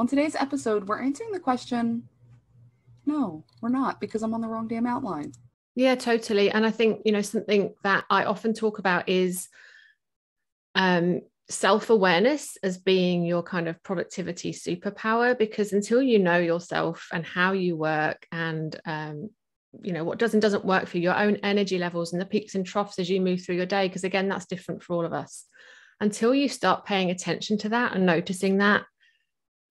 On today's episode, we're answering the question no, we're not because I'm on the wrong damn outline. Yeah, totally. And I think, you know, something that I often talk about is um, self awareness as being your kind of productivity superpower, because until you know yourself and how you work and, um, you know, what does and doesn't work for your own energy levels and the peaks and troughs as you move through your day, because again, that's different for all of us. Until you start paying attention to that and noticing that,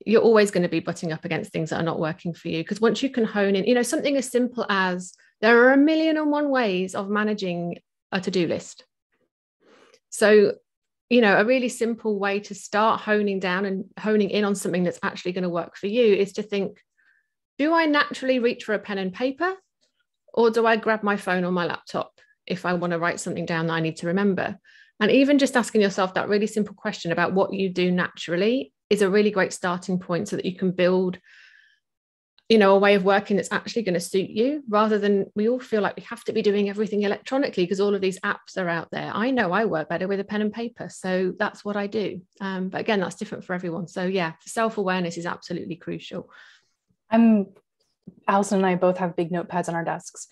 you're always going to be butting up against things that are not working for you. Because once you can hone in, you know, something as simple as there are a million and one ways of managing a to do list. So, you know, a really simple way to start honing down and honing in on something that's actually going to work for you is to think do I naturally reach for a pen and paper or do I grab my phone or my laptop if I want to write something down that I need to remember? And even just asking yourself that really simple question about what you do naturally is a really great starting point so that you can build you know a way of working that's actually going to suit you rather than we all feel like we have to be doing everything electronically because all of these apps are out there. I know i work better with a pen and paper so that's what i do. Um, but again that's different for everyone. So yeah self-awareness is absolutely crucial. I'm Alyson and i both have big notepads on our desks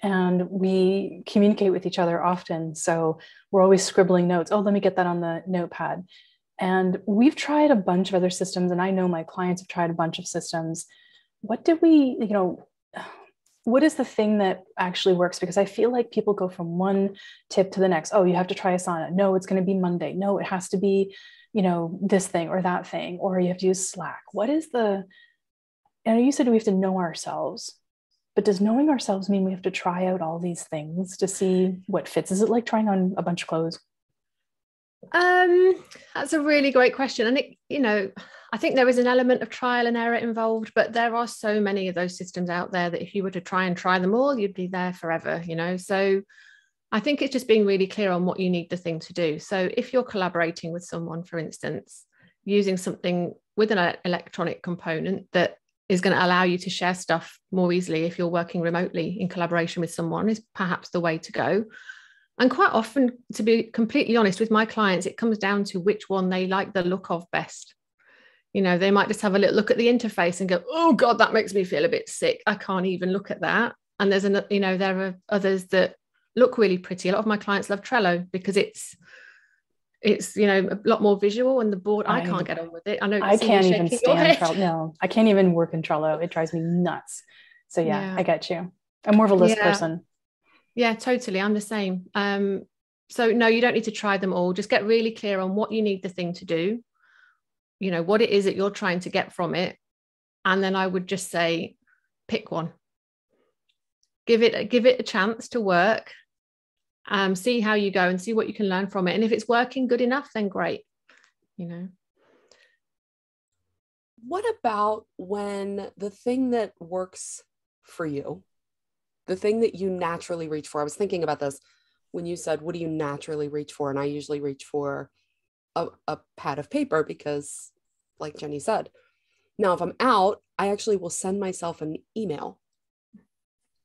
and we communicate with each other often. So we're always scribbling notes. Oh let me get that on the notepad and we've tried a bunch of other systems and i know my clients have tried a bunch of systems what did we, you know, what is the thing that actually works? Because I feel like people go from one tip to the next. Oh, you have to try Asana. No, it's going to be Monday. No, it has to be, you know, this thing or that thing, or you have to use Slack. What is the, and you said we have to know ourselves, but does knowing ourselves mean we have to try out all these things to see what fits? Is it like trying on a bunch of clothes? Um, that's a really great question. And it, you know, I think there is an element of trial and error involved, but there are so many of those systems out there that if you were to try and try them all, you'd be there forever, you know. So I think it's just being really clear on what you need the thing to do. So if you're collaborating with someone, for instance, using something with an electronic component that is going to allow you to share stuff more easily if you're working remotely in collaboration with someone is perhaps the way to go. And quite often, to be completely honest with my clients, it comes down to which one they like the look of best. You know, they might just have a little look at the interface and go, oh God, that makes me feel a bit sick. I can't even look at that. And there's, an, you know, there are others that look really pretty. A lot of my clients love Trello because it's, it's you know a lot more visual and the board I, I can't get on with it. I know I can't even stand Trello. No, I can't even work in Trello. It drives me nuts. So yeah, yeah. I get you. I'm more of a list yeah. person. Yeah, totally. I'm the same. Um, so no, you don't need to try them all. Just get really clear on what you need the thing to do. You know, what it is that you're trying to get from it. And then I would just say, pick one. Give it, give it a chance to work. Um, see how you go and see what you can learn from it. And if it's working good enough, then great. You know. What about when the thing that works for you the thing that you naturally reach for. I was thinking about this when you said, What do you naturally reach for? And I usually reach for a, a pad of paper because, like Jennie said, now if I'm out, I actually will send myself an email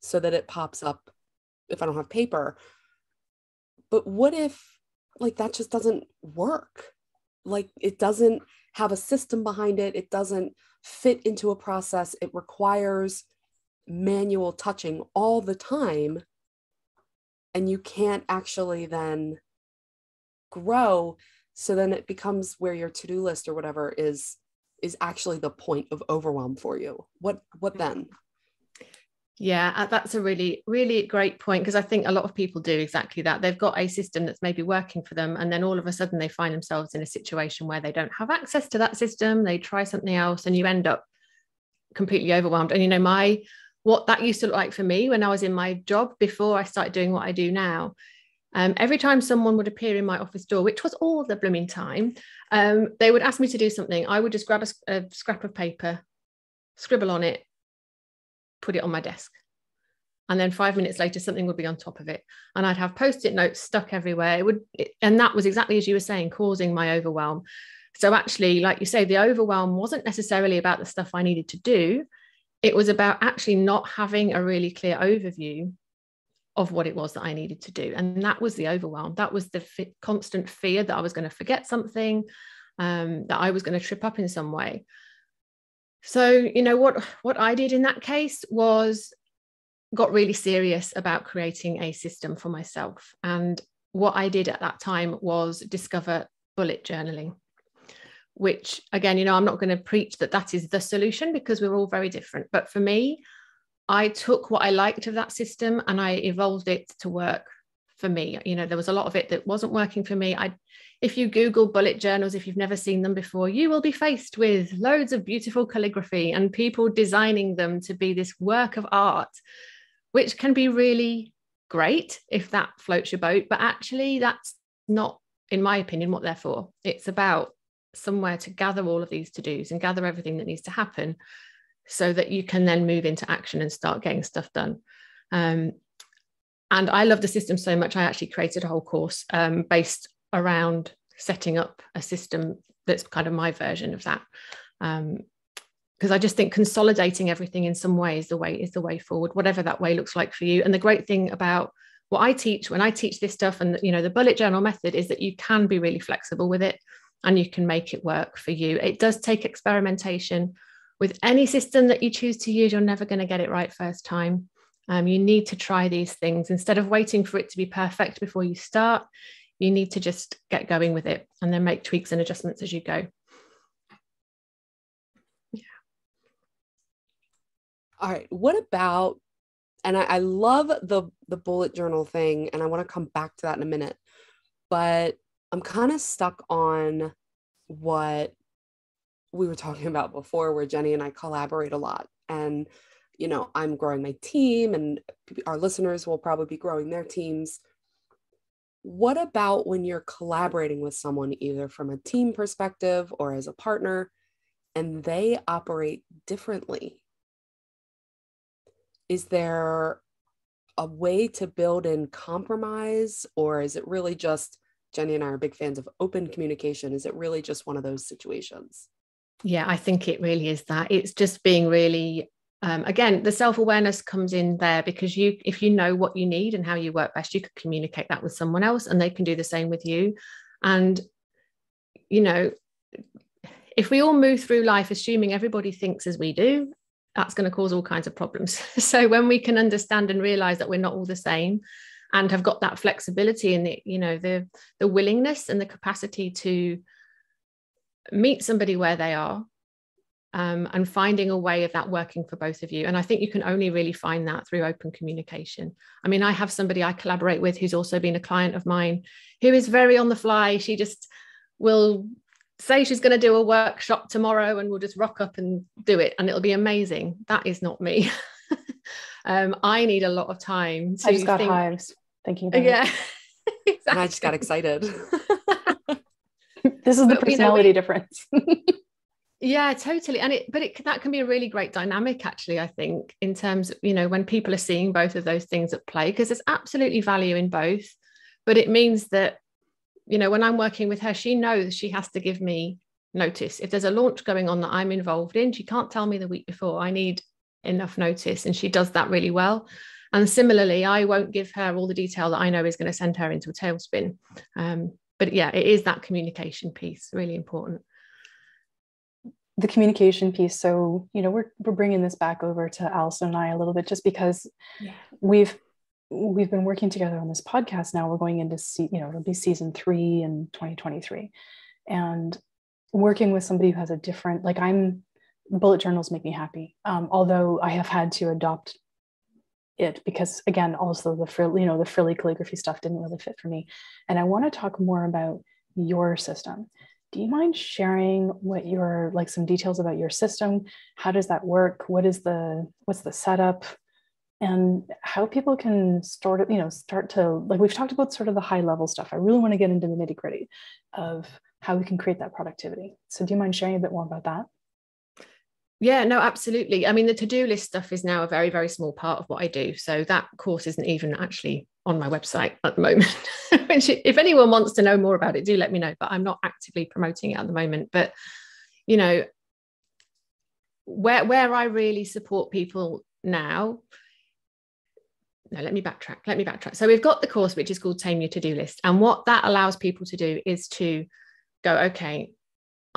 so that it pops up if I don't have paper. But what if, like, that just doesn't work? Like, it doesn't have a system behind it, it doesn't fit into a process, it requires manual touching all the time and you can't actually then grow so then it becomes where your to-do list or whatever is is actually the point of overwhelm for you. What what then? Yeah uh, that's a really really great point because i think a lot of people do exactly that. They've got a system that's maybe working for them and then all of a sudden they find themselves in a situation where they don't have access to that system they try something else and you end up completely overwhelmed. And you know my what that used to look like for me when I was in my job before I started doing what I do now. Um, every time someone would appear in my office door, which was all the blooming time, um, they would ask me to do something. I would just grab a, a scrap of paper, scribble on it, put it on my desk. And then five minutes later, something would be on top of it. And I'd have post it notes stuck everywhere. It would, it, and that was exactly as you were saying, causing my overwhelm. So, actually, like you say, the overwhelm wasn't necessarily about the stuff I needed to do it was about actually not having a really clear overview of what it was that I needed to do. And that was the overwhelm. That was the f- constant fear that I was going to forget something, um, that I was going to trip up in some way. so you know what what i did in that case was got really serious about creating a system for myself and what i did at that time was discover bullet journaling which again you know i'm not going to preach that that is the solution because we're all very different but for me i took what i liked of that system and i evolved it to work for me. You know there was a lot of it that wasn't working for me. I if you google bullet journals if you've never seen them before you will be faced with loads of beautiful calligraphy and people designing them to be this work of art which can be really great if that floats your boat but actually that's not in my opinion what they're for. It's about somewhere to gather all of these to dos and gather everything that needs to happen so that you can then move into action and start getting stuff done. Um, and I love the system so much, I actually created a whole course um, based around setting up a system that's kind of my version of that. Um, because I just think consolidating everything in some way is the way is the way forward, whatever that way looks like for you. And the great thing about what I teach when I teach this stuff and you know the bullet journal method is that you can be really flexible with it and you can make it work for you. It does take experimentation. With any system that you choose to use, you're never going to get it right first time. Um, you need to try these things instead of waiting for it to be perfect before you start. You need to just get going with it and then make tweaks and adjustments as you go. Yeah. All right. What about, and I, I love the the bullet journal thing, and I want to come back to that in a minute. But I'm kind of stuck on what we were talking about before, where Jennie and I collaborate a lot. And, you know, I'm growing my team, and our listeners will probably be growing their teams. What about when you're collaborating with someone, either from a team perspective or as a partner, and they operate differently? Is there a way to build in compromise, or is it really just Jennie and I are big fans of open communication. Is it really just one of those situations? Yeah, I think it really is that. It's just being really um, again the self-awareness comes in there because you if you know what you need and how you work best you could communicate that with someone else and they can do the same with you and you know if we all move through life assuming everybody thinks as we do that's going to cause all kinds of problems so when we can understand and realize that we're not all the same and have got that flexibility and the you know the the willingness and the capacity to meet somebody where they are um, and finding a way of that working for both of you. And I think you can only really find that through open communication. I mean, I have somebody I collaborate with who's also been a client of mine who is very on the fly. She just will say she's going to do a workshop tomorrow and we'll just rock up and do it and it'll be amazing. That is not me. um, I need a lot of time. to I just got think, hives thinking about yeah, exactly. And I just got excited. this is the personality you know, difference. yeah, totally. And it, but it that can be a really great dynamic, actually. I think in terms of you know when people are seeing both of those things at play, because there's absolutely value in both. But it means that you know when I'm working with her, she knows she has to give me notice if there's a launch going on that I'm involved in. She can't tell me the week before. I need enough notice and she does that really well. And similarly i won't give her all the detail that i know is going to send her into a tailspin. Um, but yeah it is that communication piece really important. The communication piece so you know we're, we're bringing this back over to Alyson and i a little bit just because yeah. we've we've been working together on this podcast now. We're going into see you know it'll be season three in 2023 and working with somebody who has a different like i'm bullet journals make me happy. Um, although I have had to adopt it because again, also the frill, you know, the frilly calligraphy stuff didn't really fit for me. And I want to talk more about your system. Do you mind sharing what your like some details about your system? How does that work? What is the what's the setup? And how people can start, you know, start to like we've talked about sort of the high level stuff. I really want to get into the nitty gritty of how we can create that productivity. So do you mind sharing a bit more about that? Yeah, no, absolutely. I mean, the to do list stuff is now a very, very small part of what I do. So that course isn't even actually on my website at the moment. Which, if anyone wants to know more about it, do let me know. But I'm not actively promoting it at the moment. But, you know, where, where I really support people now, no, let me backtrack. Let me backtrack. So we've got the course, which is called Tame Your To Do List. And what that allows people to do is to go, okay,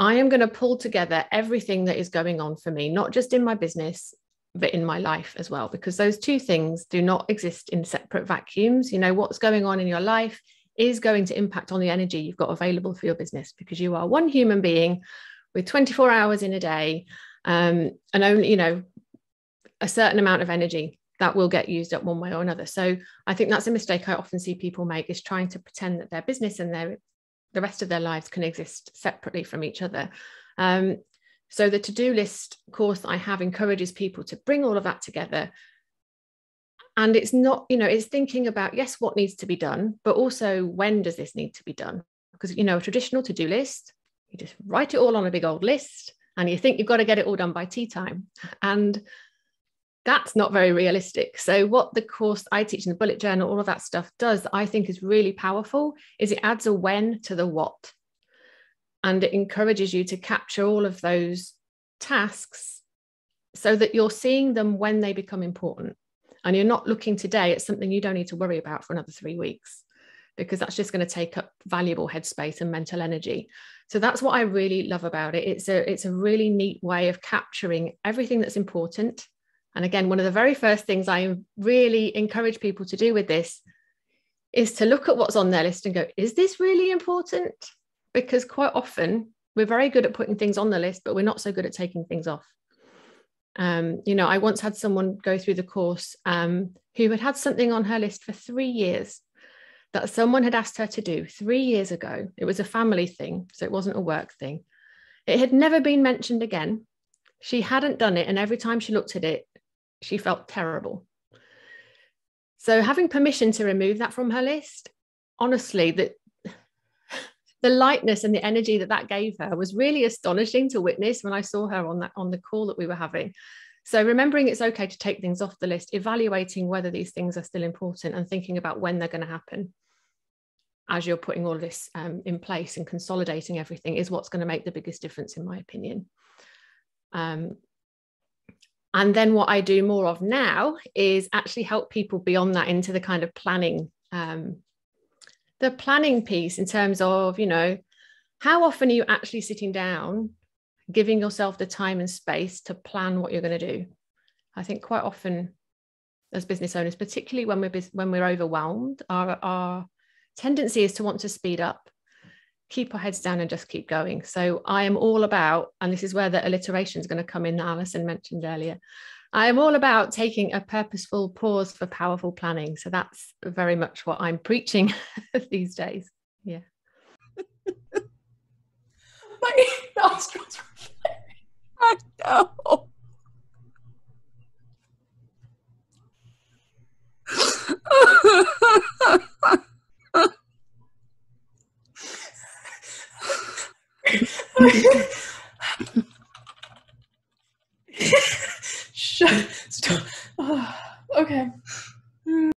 I am going to pull together everything that is going on for me, not just in my business, but in my life as well, because those two things do not exist in separate vacuums. You know, what's going on in your life is going to impact on the energy you've got available for your business because you are one human being with 24 hours in a day um, and only, you know, a certain amount of energy that will get used up one way or another. So I think that's a mistake I often see people make is trying to pretend that their business and their the rest of their lives can exist separately from each other. Um, so the to-do list course I have encourages people to bring all of that together. And it's not, you know, it's thinking about, yes, what needs to be done, but also when does this need to be done? Because, you know, a traditional to-do list, you just write it all on a big old list and you think you've got to get it all done by tea time. And that's not very realistic. So, what the course I teach in the bullet journal, all of that stuff does, I think is really powerful, is it adds a when to the what. And it encourages you to capture all of those tasks so that you're seeing them when they become important. And you're not looking today at something you don't need to worry about for another three weeks, because that's just going to take up valuable headspace and mental energy. So that's what I really love about it. It's a it's a really neat way of capturing everything that's important and again, one of the very first things I really encourage people to do with this is to look at what's on their list and go, is this really important? Because quite often we're very good at putting things on the list, but we're not so good at taking things off. Um, you know, I once had someone go through the course um, who had had something on her list for three years that someone had asked her to do three years ago. It was a family thing, so it wasn't a work thing. It had never been mentioned again. She hadn't done it. And every time she looked at it, she felt terrible. So having permission to remove that from her list, honestly, that the lightness and the energy that that gave her was really astonishing to witness when I saw her on that on the call that we were having. So remembering it's okay to take things off the list, evaluating whether these things are still important, and thinking about when they're going to happen as you're putting all this um, in place and consolidating everything is what's going to make the biggest difference, in my opinion. Um, and then what I do more of now is actually help people beyond that into the kind of planning, um, the planning piece in terms of, you know, how often are you actually sitting down, giving yourself the time and space to plan what you're going to do? I think quite often as business owners, particularly when we're when we're overwhelmed, our, our tendency is to want to speed up keep our heads down and just keep going. So I am all about, and this is where the alliteration is going to come in, Alyson mentioned earlier. I am all about taking a purposeful pause for powerful planning. So that's very much what I'm preaching these days. Yeah. My nostrils